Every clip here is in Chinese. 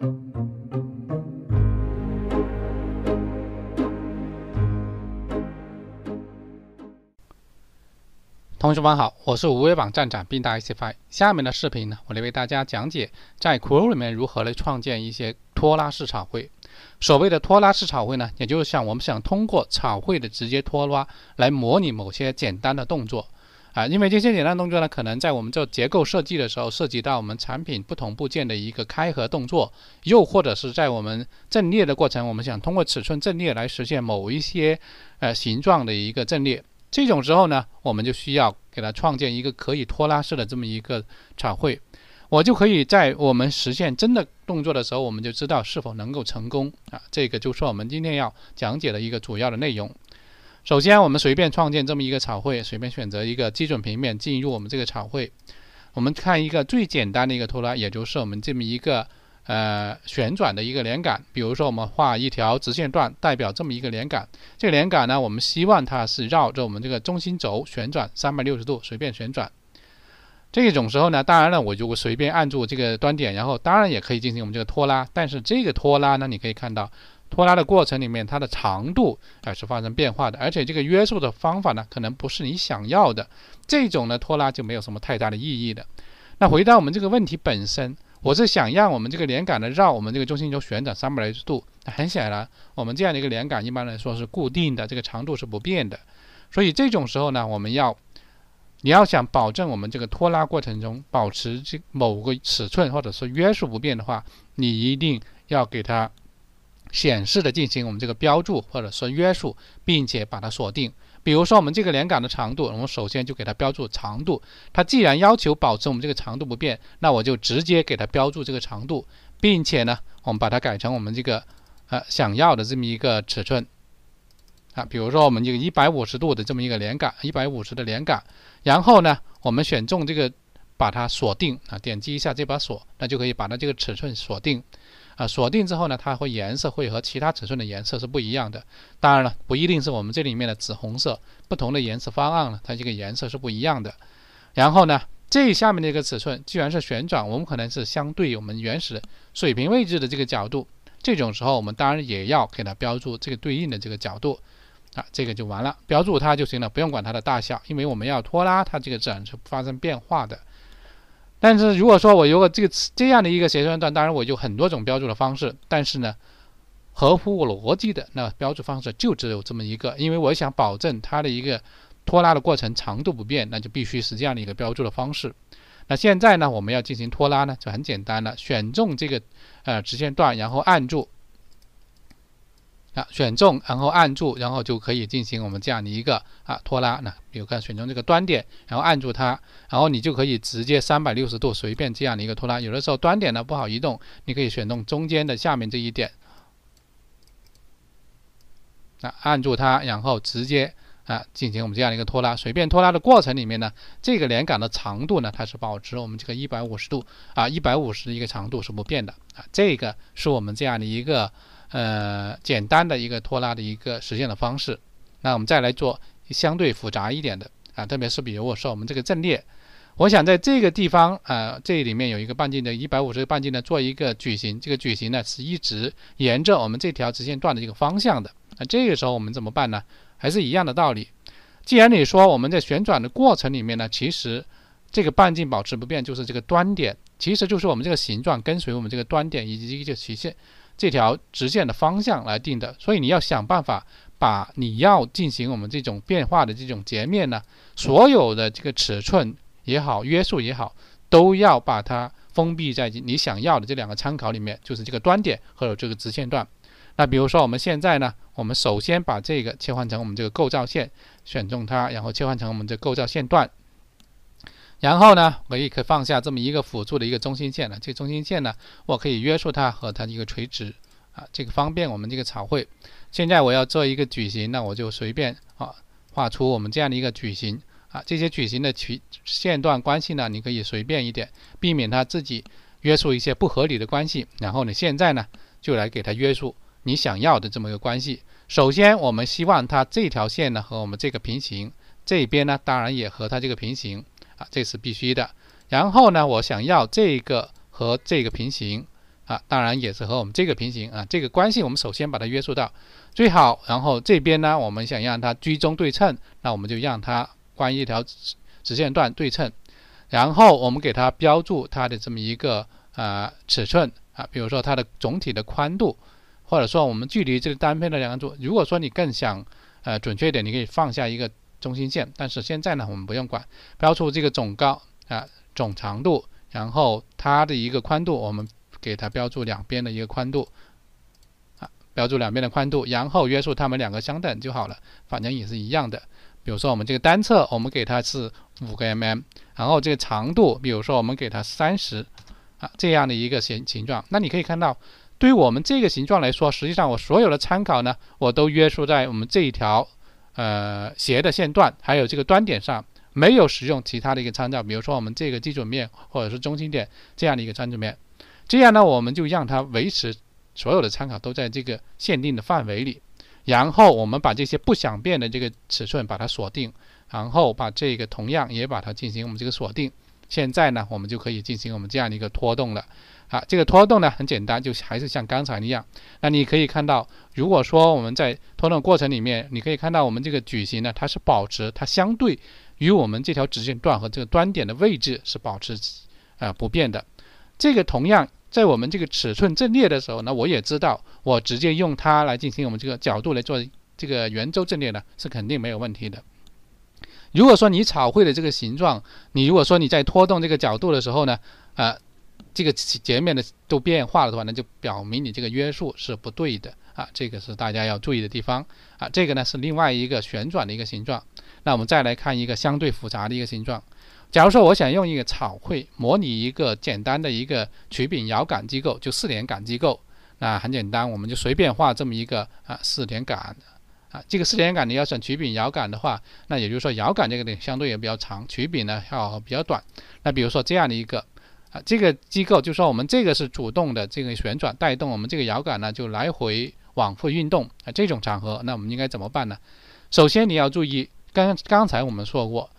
同学们好，我是无为网站长并大 CFI。下面的视频呢，我来为大家讲解在 Chrome 里面如何来创建一些拖拉式草绘。所谓的拖拉式草绘呢，也就是像我们想通过草绘的直接拖拉来模拟某些简单的动作啊，因为这些简单动作呢，可能在我们做结构设计的时候涉及到我们产品不同部件的一个开合动作，又或者是在我们阵列的过程，我们想通过尺寸阵列来实现某一些呃形状的一个阵列。这种时候呢，我们就需要给它创建一个可以拖拉式的这么一个彩绘，我就可以在我们实现真的动作的时候，我们就知道是否能够成功啊。这个就是我们今天要讲解的一个主要的内容。首先，我们随便创建这么一个草绘，随便选择一个基准平面进入我们这个草绘，我们看一个最简单的一个拖拉，也就是我们这么一个。呃，旋转的一个连杆，比如说我们画一条直线段，代表这么一个连杆。这个连杆呢，我们希望它是绕着我们这个中心轴旋转三百六十度，随便旋转。这种时候呢，当然了，我就随便按住这个端点，然后当然也可以进行我们这个拖拉。但是这个拖拉呢，你可以看到，拖拉的过程里面，它的长度还是发生变化的，而且这个约束的方法呢，可能不是你想要的。这种呢，拖拉就没有什么太大的意义的。那回到我们这个问题本身。我是想让我们这个连杆呢绕我们这个中心轴旋转三百六十度。很显然，我们这样的一个连杆一般来说是固定的，这个长度是不变的。所以这种时候呢，我们要你要想保证我们这个拖拉过程中保持这某个尺寸或者说约束不变的话，你一定要给它显示的进行我们这个标注或者说约束，并且把它锁定。比如说我们这个连杆的长度，我们首先就给它标注长度。它既然要求保持我们这个长度不变，那我就直接给它标注这个长度，并且呢，我们把它改成我们这个呃想要的这么一个尺寸啊。比如说我们这个一百五十度的这么一个连杆，一百五十的连杆，然后呢，我们选中这个把它锁定啊，点击一下这把锁，那就可以把它这个尺寸锁定。啊，锁定之后呢，它会颜色会和其他尺寸的颜色是不一样的。当然了，不一定是我们这里面的紫红色，不同的颜色方案呢，它这个颜色是不一样的。然后呢，这下面的一个尺寸，既然是旋转，我们可能是相对我们原始水平位置的这个角度。这种时候，我们当然也要给它标注这个对应的这个角度。啊，这个就完了，标注它就行了，不用管它的大小，因为我们要拖拉它这个自然是发生变化的。但是如果说我有个这个这样的一个斜线段，当然我有很多种标注的方式，但是呢，合乎我逻辑的那标注方式就只有这么一个，因为我想保证它的一个拖拉的过程长度不变，那就必须是这样的一个标注的方式。那现在呢，我们要进行拖拉呢，就很简单了，选中这个呃直线段，然后按住。选中，然后按住，然后就可以进行我们这样的一个啊拖拉。那比如看选中这个端点，然后按住它，然后你就可以直接三百六十度随便这样的一个拖拉。有的时候端点呢不好移动，你可以选中中间的下面这一点，啊按住它，然后直接啊进行我们这样的一个拖拉。随便拖拉的过程里面呢，这个连杆的长度呢它是保持我们这个一百五十度啊一百五十的一个长度是不变的啊。这个是我们这样的一个。呃，简单的一个拖拉的一个实现的方式。那我们再来做相对复杂一点的啊，特别是比如我说我们这个阵列，我想在这个地方啊，这里面有一个半径的一百五十个半径呢，做一个矩形。这个矩形呢是一直沿着我们这条直线段的一个方向的。那这个时候我们怎么办呢？还是一样的道理。既然你说我们在旋转的过程里面呢，其实这个半径保持不变，就是这个端点，其实就是我们这个形状跟随我们这个端点以及这个曲线。这条直线的方向来定的，所以你要想办法把你要进行我们这种变化的这种截面呢，所有的这个尺寸也好，约束也好，都要把它封闭在你想要的这两个参考里面，就是这个端点和这个直线段。那比如说我们现在呢，我们首先把这个切换成我们这个构造线，选中它，然后切换成我们这构造线段。然后呢，我也可以放下这么一个辅助的一个中心线了。这个中心线呢，我可以约束它和它的一个垂直啊，这个方便我们这个草绘。现在我要做一个矩形，那我就随便啊画出我们这样的一个矩形啊。这些矩形的曲线段关系呢，你可以随便一点，避免它自己约束一些不合理的关系。然后你现在呢，就来给它约束你想要的这么一个关系。首先，我们希望它这条线呢和我们这个平行，这边呢当然也和它这个平行。啊，这是必须的。然后呢，我想要这个和这个平行啊，当然也是和我们这个平行啊，这个关系我们首先把它约束到最好，然后这边呢，我们想让它居中对称，那我们就让它关于一条直线段对称，然后我们给它标注它的这么一个呃尺寸啊，比如说它的总体的宽度，或者说我们距离这个单片的两柱，如果说你更想呃准确一点，你可以放下一个中心线，但是现在呢，我们不用管，标出这个总高啊总长度，然后它的一个宽度我们。给它标注两边的一个宽度，啊，标注两边的宽度，然后约束它们两个相等就好了，反正也是一样的。比如说我们这个单侧，我们给它是五个 mm，然后这个长度，比如说我们给它三十，啊，这样的一个形形状。那你可以看到，对于我们这个形状来说，实际上我所有的参考呢，我都约束在我们这一条呃斜的线段，还有这个端点上，没有使用其他的一个参照，比如说我们这个基准面或者是中心点这样的一个参照面。这样呢，我们就让它维持所有的参考都在这个限定的范围里，然后我们把这些不想变的这个尺寸把它锁定，然后把这个同样也把它进行我们这个锁定。现在呢，我们就可以进行我们这样的一个拖动了。啊，这个拖动呢很简单，就还是像刚才一样。那你可以看到，如果说我们在拖动过程里面，你可以看到我们这个矩形呢，它是保持它相对于我们这条直线段和这个端点的位置是保持啊不变的。这个同样。在我们这个尺寸阵列的时候呢，我也知道，我直接用它来进行我们这个角度来做这个圆周阵列呢，是肯定没有问题的。如果说你草绘的这个形状，你如果说你在拖动这个角度的时候呢，呃，这个截面的都变化了的话，那就表明你这个约束是不对的啊，这个是大家要注意的地方啊。这个呢是另外一个旋转的一个形状。那我们再来看一个相对复杂的一个形状。假如说我想用一个草绘模拟一个简单的一个曲柄摇杆机构，就四连杆机构，那很简单，我们就随便画这么一个啊四连杆啊，这个四连杆你要选曲柄摇杆的话，那也就是说摇杆这个呢相对也比较长，曲柄呢要比较短。那比如说这样的一个啊这个机构，就说我们这个是主动的这个旋转带动，我们这个摇杆呢就来回往复运动啊这种场合，那我们应该怎么办呢？首先你要注意，刚刚才我们说过。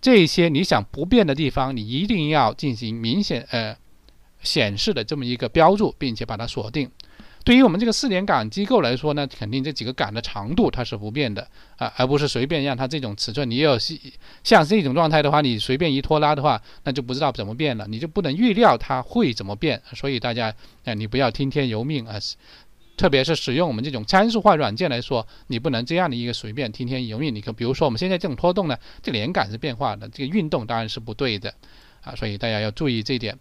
这些你想不变的地方，你一定要进行明显呃显示的这么一个标注，并且把它锁定。对于我们这个四连杆机构来说呢，肯定这几个杆的长度它是不变的啊，而不是随便让它这种尺寸。你有像这种状态的话，你随便一拖拉的话，那就不知道怎么变了，你就不能预料它会怎么变。所以大家啊，你不要听天由命啊。特别是使用我们这种参数化软件来说，你不能这样的一个随便听天由命。你可比如说我们现在这种拖动呢，这连杆是变化的，这个运动当然是不对的啊，所以大家要注意这一点。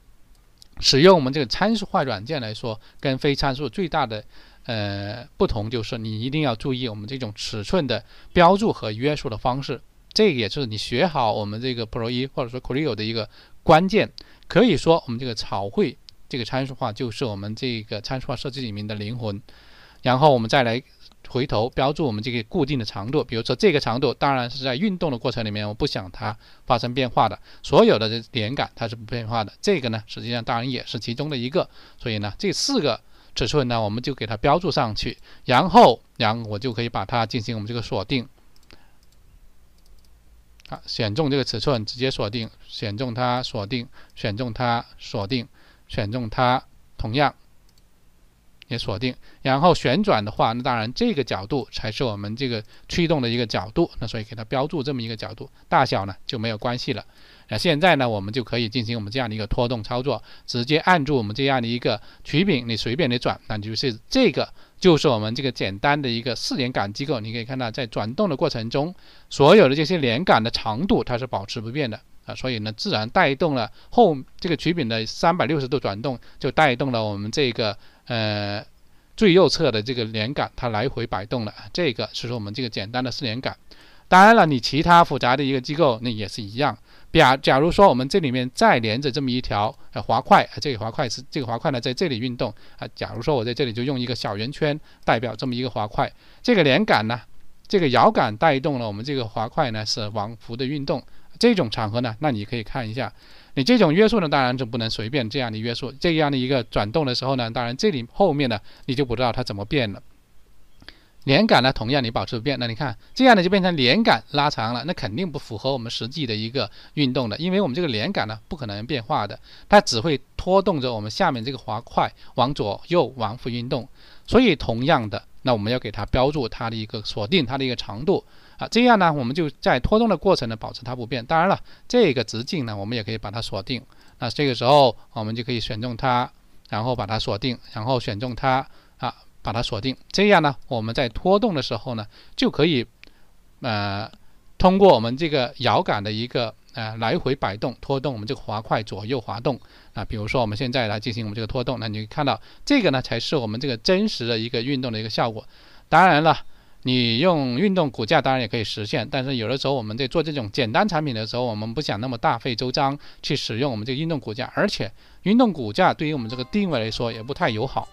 使用我们这个参数化软件来说，跟非参数最大的呃不同就是你一定要注意我们这种尺寸的标注和约束的方式。这个也是你学好我们这个 Pro 一或者说 Creo 的一个关键。可以说我们这个草绘。这个参数化就是我们这个参数化设计里面的灵魂，然后我们再来回头标注我们这个固定的长度，比如说这个长度当然是在运动的过程里面，我不想它发生变化的，所有的这连杆它是不变化的，这个呢实际上当然也是其中的一个，所以呢这四个尺寸呢我们就给它标注上去，然后然后我就可以把它进行我们这个锁定，啊选中这个尺寸直接锁定，选中它锁定，选中它锁定。选中它，同样也锁定，然后旋转的话，那当然这个角度才是我们这个驱动的一个角度，那所以给它标注这么一个角度，大小呢就没有关系了。那现在呢，我们就可以进行我们这样的一个拖动操作，直接按住我们这样的一个曲柄，你随便你转，那就是这个就是我们这个简单的一个四连杆机构。你可以看到，在转动的过程中，所有的这些连杆的长度它是保持不变的。啊，所以呢，自然带动了后这个曲柄的三百六十度转动，就带动了我们这个呃最右侧的这个连杆，它来回摆动了。这个是说我们这个简单的四连杆。当然了，你其他复杂的一个机构，那也是一样。假假如说我们这里面再连着这么一条呃滑块，这个滑块是这个滑块呢在这里运动啊。假如说我在这里就用一个小圆圈代表这么一个滑块，这个连杆呢，这个摇杆带动了我们这个滑块呢是往复的运动。这种场合呢，那你可以看一下，你这种约束呢，当然就不能随便这样的约束。这样的一个转动的时候呢，当然这里后面呢，你就不知道它怎么变了。连杆呢，同样你保持不变，那你看这样呢就变成连杆拉长了，那肯定不符合我们实际的一个运动的，因为我们这个连杆呢不可能变化的，它只会拖动着我们下面这个滑块往左右往复运动。所以同样的，那我们要给它标注它的一个锁定它的一个长度啊，这样呢我们就在拖动的过程呢保持它不变。当然了，这个直径呢我们也可以把它锁定，那这个时候我们就可以选中它，然后把它锁定，然后选中它啊。把它锁定，这样呢，我们在拖动的时候呢，就可以，呃，通过我们这个摇杆的一个呃来回摆动，拖动我们这个滑块左右滑动啊。比如说我们现在来进行我们这个拖动，那你看到这个呢，才是我们这个真实的一个运动的一个效果。当然了，你用运动骨架当然也可以实现，但是有的时候我们在做这种简单产品的时候，我们不想那么大费周章去使用我们这个运动骨架，而且运动骨架对于我们这个定位来说也不太友好。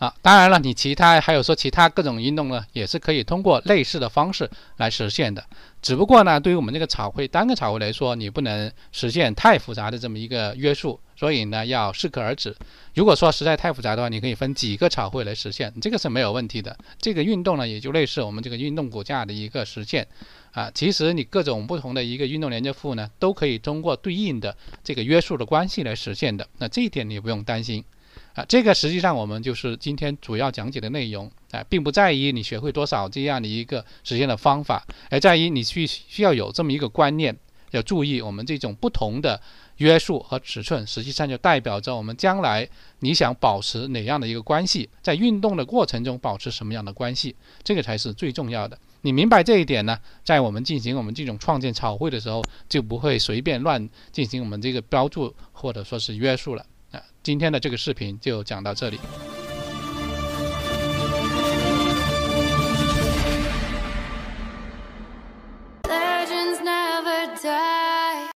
啊，当然了，你其他还有说其他各种运动呢，也是可以通过类似的方式来实现的。只不过呢，对于我们这个草绘单个草绘来说，你不能实现太复杂的这么一个约束，所以呢要适可而止。如果说实在太复杂的话，你可以分几个草绘来实现，这个是没有问题的。这个运动呢，也就类似我们这个运动骨架的一个实现。啊，其实你各种不同的一个运动连接副呢，都可以通过对应的这个约束的关系来实现的。那这一点你不用担心。啊，这个实际上我们就是今天主要讲解的内容啊，并不在于你学会多少这样的一个实现的方法，而在于你需需要有这么一个观念，要注意我们这种不同的约束和尺寸，实际上就代表着我们将来你想保持哪样的一个关系，在运动的过程中保持什么样的关系，这个才是最重要的。你明白这一点呢，在我们进行我们这种创建草绘的时候，就不会随便乱进行我们这个标注或者说是约束了。那今天的这个视频就讲到这里。